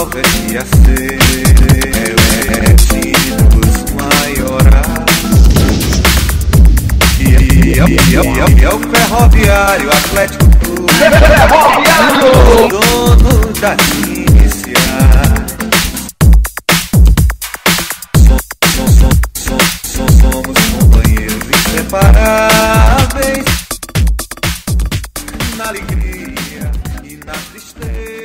salveti astăzi Elegidos maioral Eu, eu, é eu, ferroviário atlético. Ferroviário! Dono das iniciais Somos companheiros inseparáveis. Na alegria e na tristeza.